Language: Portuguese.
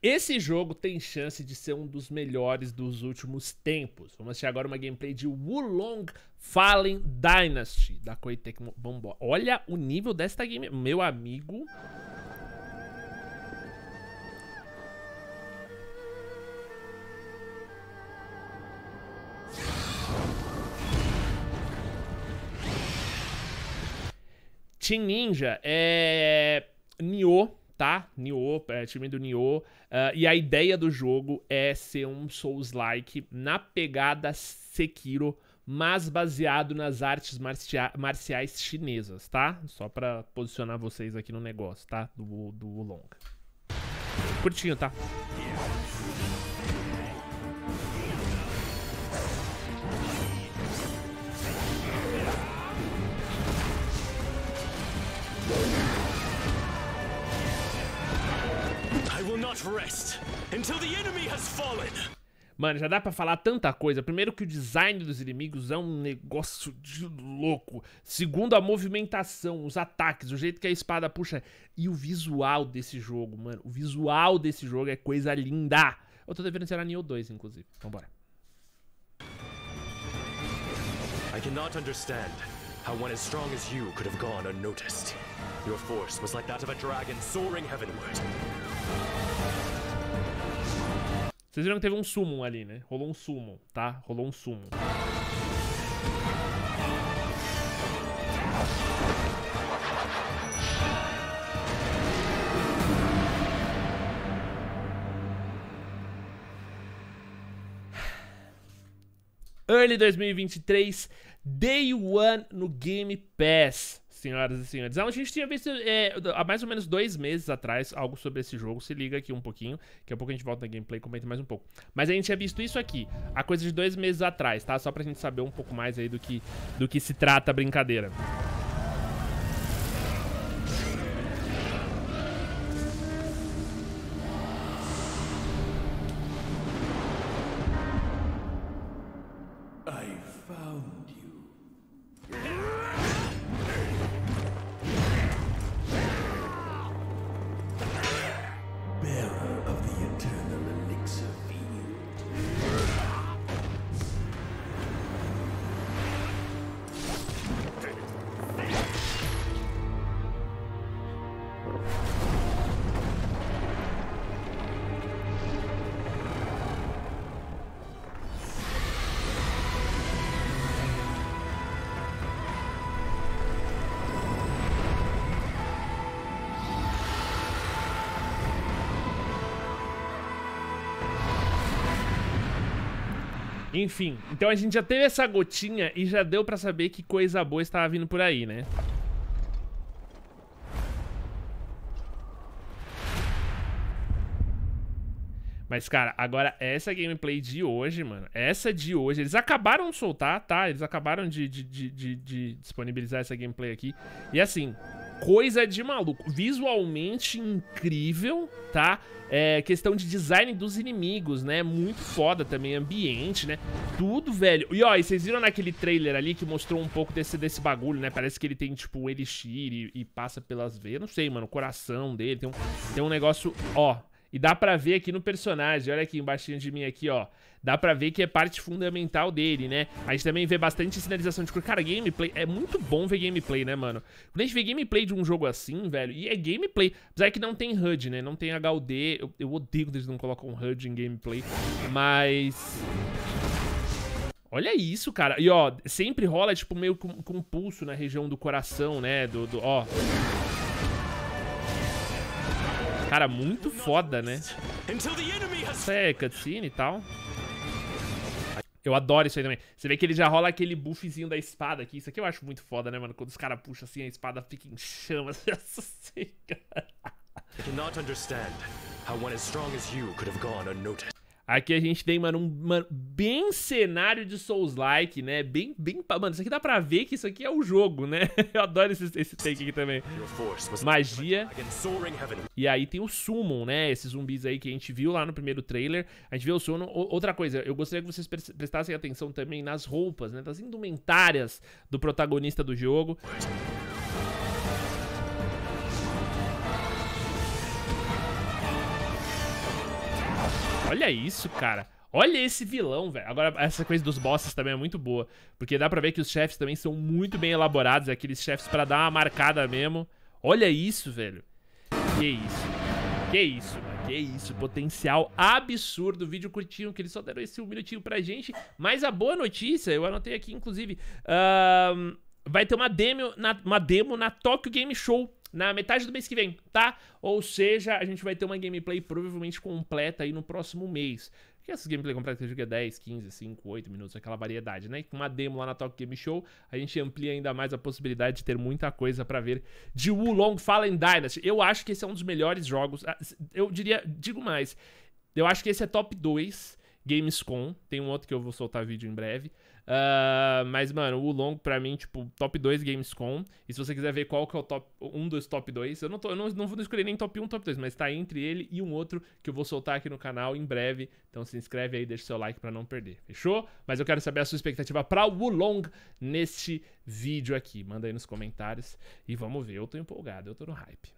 Esse jogo tem chance de ser um dos melhores dos últimos tempos. Vamos assistir agora uma gameplay de Wulong Fallen Dynasty da Koei Tecmo. Olha o nível desta game, meu amigo. Team Ninja é Nioh tá? Nioh, é, time do Nioh. Uh, e a ideia do jogo é ser um Souls-like na pegada Sekiro, mas baseado nas artes marcia marciais chinesas, tá? Só pra posicionar vocês aqui no negócio, tá? Do, do Long. Curtinho, tá? Mano, já dá pra falar tanta coisa. Primeiro que o design dos inimigos é um negócio de louco. Segundo, a movimentação, os ataques, o jeito que a espada puxa. E o visual desse jogo, mano. O visual desse jogo é coisa linda. Eu tô devendo ser a Neo 2, inclusive. Vambora. I cannot understand how one as strong as you could have gone unnoticed. Your force was like that of a dragon soaring heavenward. Vocês viram que teve um summon ali, né? Rolou um summon, tá? Rolou um summon. Early 2023, Day One no Game Pass senhoras e senhores. A gente tinha visto é, há mais ou menos dois meses atrás algo sobre esse jogo. Se liga aqui um pouquinho. Daqui a pouco a gente volta na gameplay e comenta mais um pouco. Mas a gente tinha visto isso aqui, a coisa de dois meses atrás, tá? Só pra gente saber um pouco mais aí do que, do que se trata a brincadeira. Enfim, então a gente já teve essa gotinha e já deu pra saber que coisa boa estava vindo por aí, né? Mas, cara, agora essa gameplay de hoje, mano, essa de hoje, eles acabaram de soltar, tá? Eles acabaram de, de, de, de disponibilizar essa gameplay aqui. E assim, coisa de maluco. Visualmente incrível, tá? É, questão de design dos inimigos, né? Muito foda também, ambiente, né? Tudo, velho. E ó, e vocês viram naquele trailer ali que mostrou um pouco desse, desse bagulho, né? Parece que ele tem, tipo, um elixir e, e passa pelas veias. Não sei, mano, o coração dele. Tem um, tem um negócio, ó... E dá pra ver aqui no personagem, olha aqui embaixo de mim aqui, ó. Dá pra ver que é parte fundamental dele, né? A gente também vê bastante sinalização de cor. Cara, gameplay, é muito bom ver gameplay, né, mano? Quando a gente vê gameplay de um jogo assim, velho, e é gameplay, apesar que não tem HUD, né? Não tem HUD, eu, eu odeio quando eles não colocam HUD em gameplay, mas... Olha isso, cara. E, ó, sempre rola, tipo, meio com, com pulso na região do coração, né? Do, do ó... Cara, muito foda, né? Isso é cutscene e tal. Eu adoro isso aí também. Você vê que ele já rola aquele buffzinho da espada aqui. Isso aqui eu acho muito foda, né, mano? Quando os caras puxam assim, a espada fica em chamas. assim, cara. I cannot understand how one as strong as you could have gone unnoticed. Aqui a gente tem, mano, um mano, bem cenário de Souls-like, né? Bem, bem... Mano, isso aqui dá pra ver que isso aqui é o jogo, né? Eu adoro esse, esse take aqui também. Magia. E aí tem o Summon, né? Esses zumbis aí que a gente viu lá no primeiro trailer. A gente viu o Summon. Outra coisa, eu gostaria que vocês prestassem atenção também nas roupas, né? Das indumentárias do protagonista do jogo. Olha isso, cara. Olha esse vilão, velho. Agora, essa coisa dos bosses também é muito boa. Porque dá pra ver que os chefes também são muito bem elaborados. É aqueles chefes pra dar uma marcada mesmo. Olha isso, velho. Que isso. Que isso, mano. Que isso. Potencial absurdo. Vídeo curtinho, que eles só deram esse um minutinho pra gente. Mas a boa notícia, eu anotei aqui, inclusive... Uh, vai ter uma demo, na, uma demo na Tokyo Game Show na metade do mês que vem, tá? Ou seja, a gente vai ter uma gameplay provavelmente completa aí no próximo mês. Que essas gameplay completas que 10, 15, 5, 8 minutos, aquela variedade, né? Com uma demo lá na Tokyo Game Show, a gente amplia ainda mais a possibilidade de ter muita coisa para ver de Wulong Fallen Dynasty. Eu acho que esse é um dos melhores jogos. Ah, eu diria, digo mais, eu acho que esse é top 2 Gamescom. Tem um outro que eu vou soltar vídeo em breve. Uh, mas, mano, o Long, pra mim, tipo, top 2 Gamescom. E se você quiser ver qual que é o top, um dos top 2, eu não, tô, eu não, não vou escolher nem top 1 top 2, mas tá entre ele e um outro que eu vou soltar aqui no canal em breve. Então se inscreve aí, deixa seu like pra não perder, fechou? Mas eu quero saber a sua expectativa pra Wulong neste vídeo aqui. Manda aí nos comentários e vamos ver. Eu tô empolgado, eu tô no hype.